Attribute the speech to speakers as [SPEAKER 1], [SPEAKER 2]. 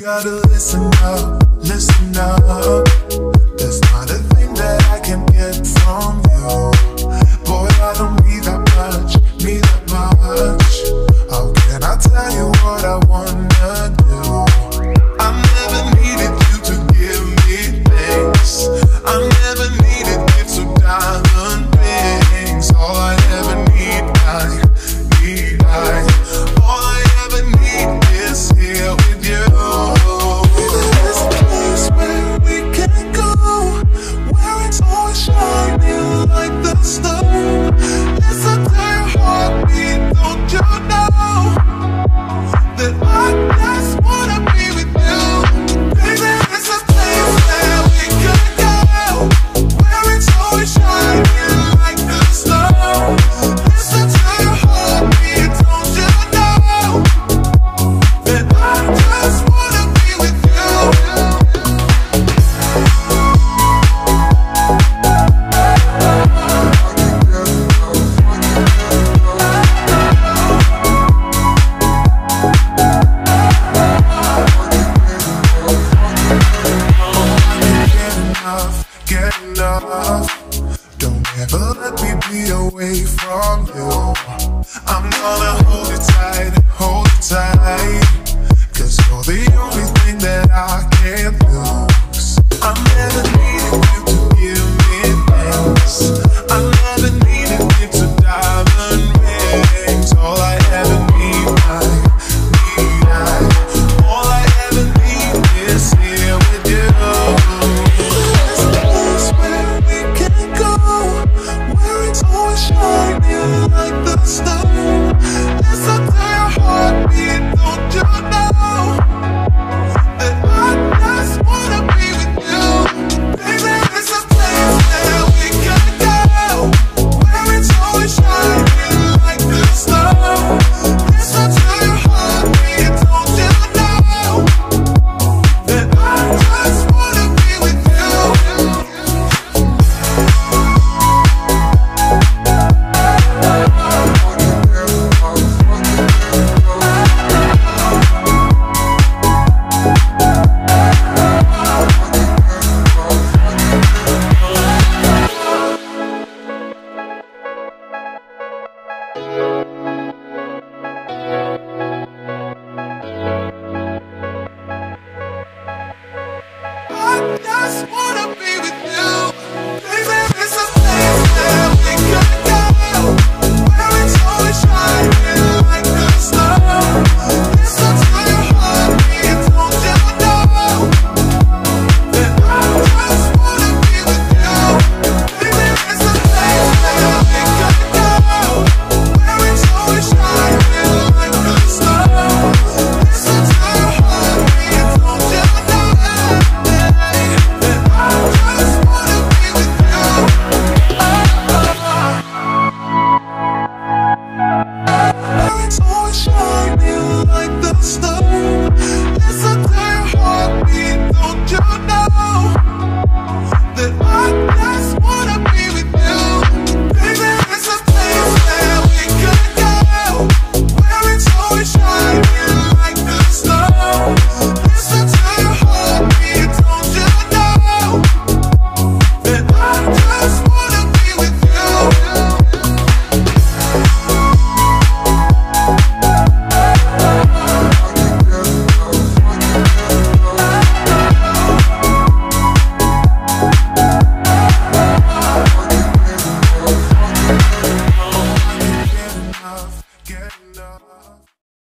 [SPEAKER 1] gotta listen up, listen up. There's not a thing that I can get from you. Never let me be away from you. I'm gonna hold it tight, hold it tight. Cause you're the only thing that I can't lose. I never needed you to give me things I never needed you to diamond rings All I ever need, I need, I All I ever need is you.